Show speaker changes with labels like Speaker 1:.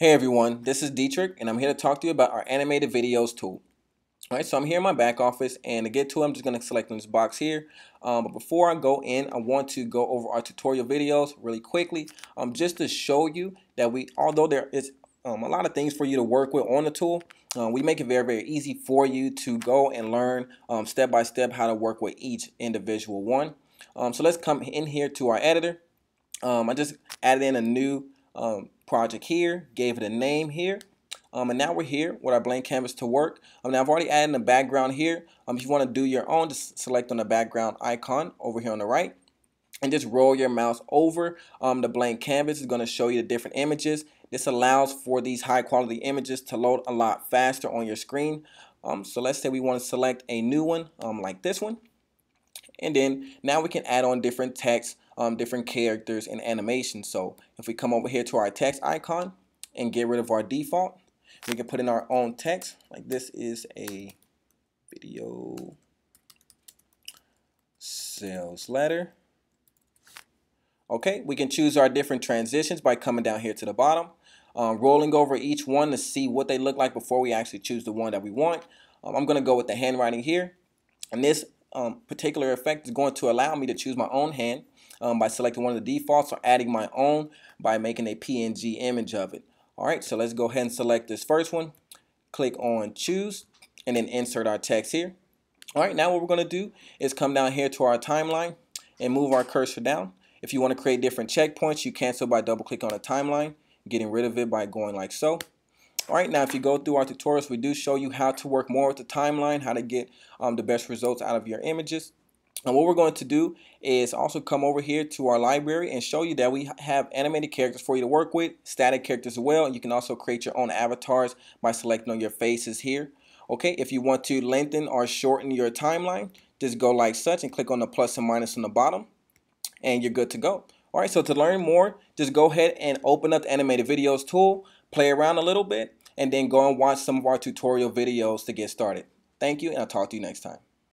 Speaker 1: Hey everyone, this is Dietrich and I'm here to talk to you about our animated videos tool. Alright, so I'm here in my back office and to get to it, I'm just going to select this box here. Um, but before I go in, I want to go over our tutorial videos really quickly um, just to show you that we, although there is um, a lot of things for you to work with on the tool, uh, we make it very, very easy for you to go and learn um, step by step how to work with each individual one. Um, so let's come in here to our editor. I just added in a new um, project here, gave it a name here. Um, and now we're here with our blank canvas to work. Um, now I've already added a background here. Um, if you want to do your own, just select on the background icon over here on the right and just roll your mouse over um, the blank canvas. It's going to show you the different images. This allows for these high quality images to load a lot faster on your screen. Um, so let's say we want to select a new one um, like this one. And then now we can add on different text um, different characters and animations. So if we come over here to our text icon and get rid of our default, we can put in our own text. Like this is a video sales letter. Okay, we can choose our different transitions by coming down here to the bottom, um, rolling over each one to see what they look like before we actually choose the one that we want. Um, I'm going to go with the handwriting here. And this um, particular effect is going to allow me to choose my own hand um, by selecting one of the defaults or adding my own by making a PNG image of it. Alright, so let's go ahead and select this first one. Click on choose and then insert our text here. Alright, now what we're going to do is come down here to our timeline and move our cursor down. If you want to create different checkpoints, you cancel by double click on the timeline, getting rid of it by going like so. Alright, now if you go through our tutorials, we do show you how to work more with the timeline, how to get um, the best results out of your images. And what we're going to do is also come over here to our library and show you that we have animated characters for you to work with, static characters as well. You can also create your own avatars by selecting on your faces here. Okay, if you want to lengthen or shorten your timeline, just go like such and click on the plus and minus on the bottom and you're good to go. Alright, so to learn more, just go ahead and open up the animated videos tool, play around a little bit, and then go and watch some of our tutorial videos to get started. Thank you, and I'll talk to you next time.